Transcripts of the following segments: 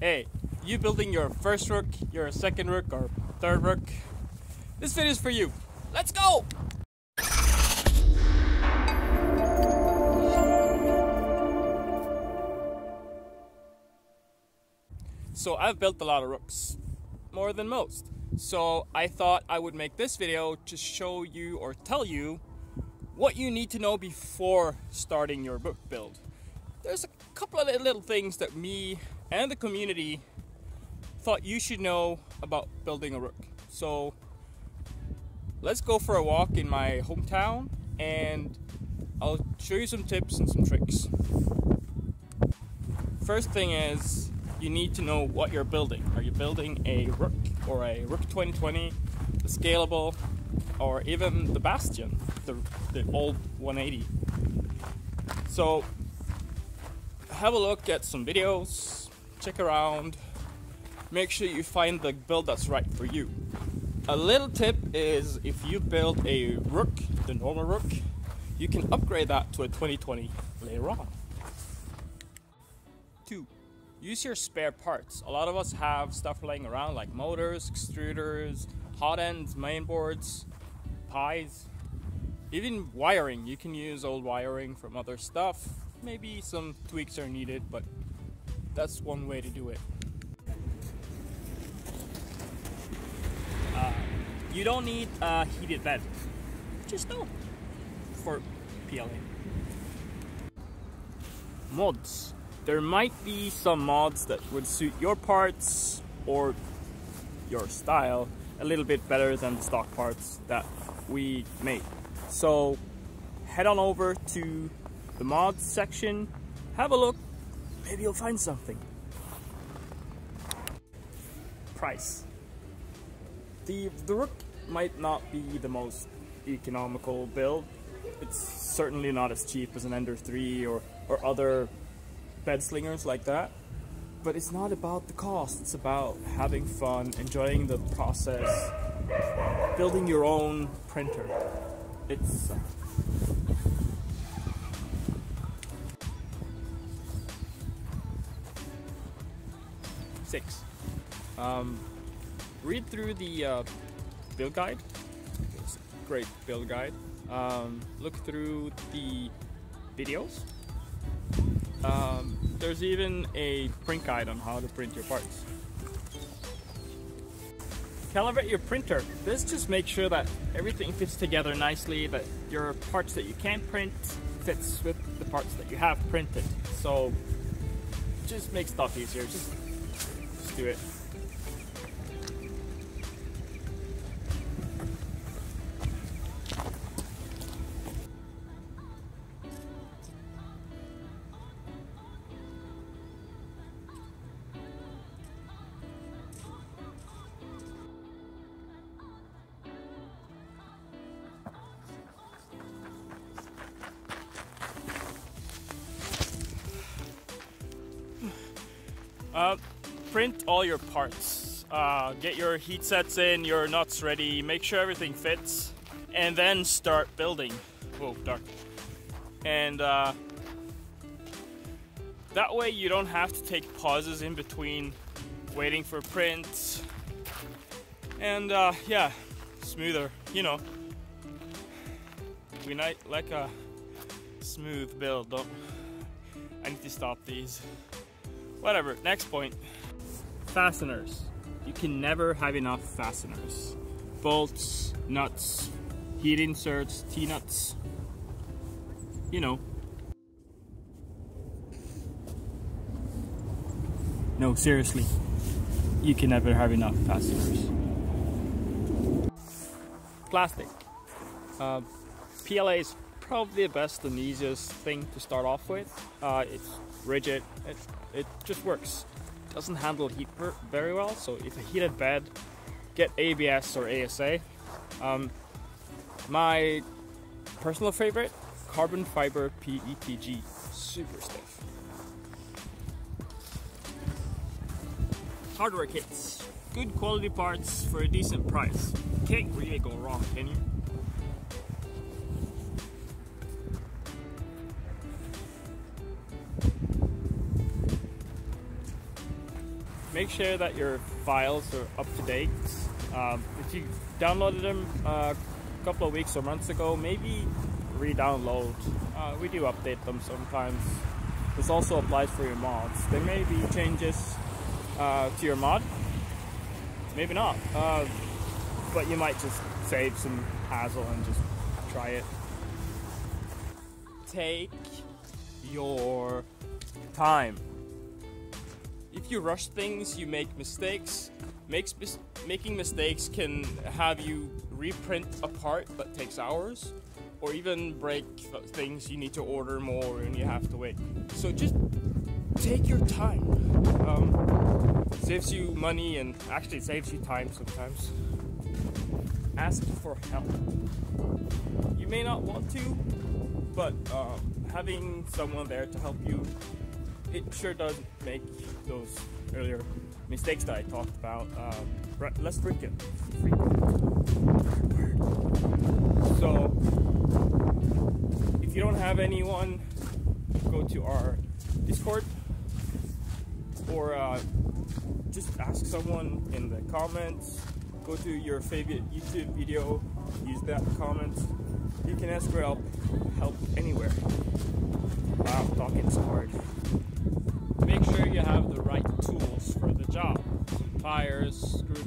Hey, you building your first rook, your second rook, or third rook? This video is for you. Let's go! So I've built a lot of rooks, more than most. So I thought I would make this video to show you or tell you what you need to know before starting your rook build. There's a couple of little things that me and the community thought you should know about building a rook. So let's go for a walk in my hometown and I'll show you some tips and some tricks. First thing is you need to know what you're building. Are you building a rook or a rook 2020, the scalable, or even the bastion, the, the old 180? So have a look at some videos, check around, make sure you find the build that's right for you. A little tip is if you build a rook, the normal rook, you can upgrade that to a 2020 later on. Two, use your spare parts. A lot of us have stuff laying around like motors, extruders, hot ends, mainboards, pies, even wiring. You can use old wiring from other stuff. Maybe some tweaks are needed, but that's one way to do it. Uh, you don't need a heated bed. Just know for PLA. Mods. There might be some mods that would suit your parts or your style a little bit better than the stock parts that we made. So head on over to the mods section, have a look, maybe you'll find something. Price. The, the Rook might not be the most economical build. It's certainly not as cheap as an Ender 3 or, or other bed slingers like that. But it's not about the cost, it's about having fun, enjoying the process, building your own printer. It's six. Um, read through the uh, build guide. It's a great build guide. Um, look through the videos. Um, there's even a print guide on how to print your parts. Calibrate your printer. This just makes sure that everything fits together nicely, that your parts that you can't print fits with the parts that you have printed. So just make stuff easier. Just, just do it. Uh, print all your parts. Uh, get your heat sets in, your nuts ready, make sure everything fits, and then start building. Whoa, dark. And uh, that way you don't have to take pauses in between waiting for prints. And uh, yeah, smoother, you know. We like a smooth build, don't I need to stop these. Whatever, next point. Fasteners. You can never have enough fasteners. Bolts, nuts, heat inserts, T-nuts. You know. No, seriously. You can never have enough fasteners. Plastic. Uh, PLA is probably the best and easiest thing to start off with. Uh, it's rigid, it, it just works. Doesn't handle heat very well, so if a heated bed, get ABS or ASA. Um, my personal favorite, carbon fiber PETG, super stiff. Hardware kits, good quality parts for a decent price. Can't really go wrong, can you? Make sure that your files are up to date. Um, if you downloaded them uh, a couple of weeks or months ago, maybe re-download. Uh, we do update them sometimes. This also applies for your mods. There may be changes uh, to your mod, maybe not, uh, but you might just save some hassle and just try it. Take your time. If you rush things, you make mistakes. Makes mis- making mistakes can have you reprint a part that takes hours, or even break things you need to order more and you have to wait. So just take your time. Um, saves you money and actually saves you time sometimes. Ask for help. You may not want to, but um, having someone there to help you, it sure does make those earlier mistakes that I talked about uh, less frequent. So, if you don't have anyone, go to our Discord or uh, just ask someone in the comments. Go to your favorite YouTube video, use that comment. You can ask for help, help anywhere. Wow, talking so hard.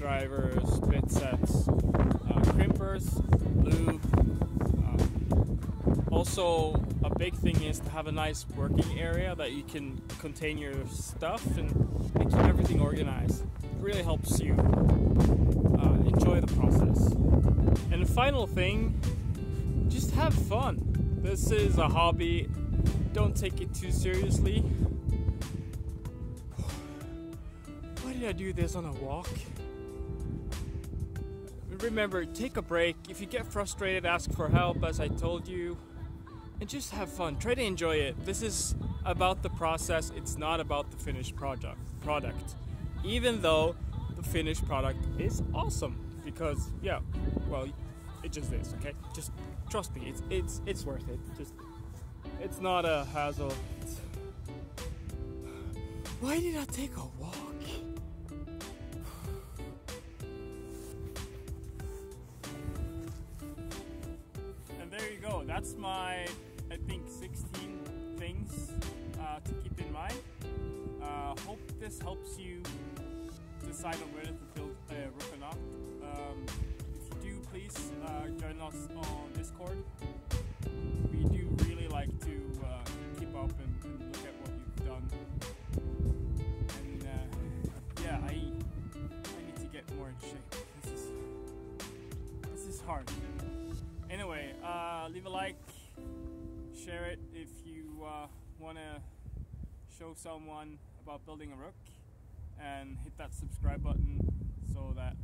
Screwdrivers, bit sets, uh, crimpers, lube. Uh, also, a big thing is to have a nice working area that you can contain your stuff and, and keep everything organized. It really helps you uh, enjoy the process. And the final thing, just have fun. This is a hobby don't take it too seriously. Why did I do this on a walk? Remember, take a break. If you get frustrated, ask for help, as I told you. And just have fun. Try to enjoy it. This is about the process, it's not about the finished project. product. Even though the finished product is awesome. Because, yeah, well, it just is, okay? Just trust me, it's, it's, it's worth it. Just it's not a hassle. It's... Why did I take a walk? That's my, I think, 16 things uh, to keep in mind. Uh, hope this helps you decide on whether to build a rook or not. Um, if you do, please uh, join us on Discord. We do really like to uh, keep up and, and, look at what you've done. And uh, yeah, I I need to get more in shape. This is this is hard. Anyway, uh, leave a like, share it if you uh, want to show someone about building a rook, and hit that subscribe button so that